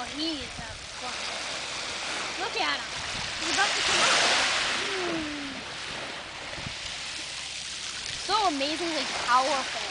Oh, he's a bucket. Look at him. He's about to come out. Hmm. So amazingly powerful.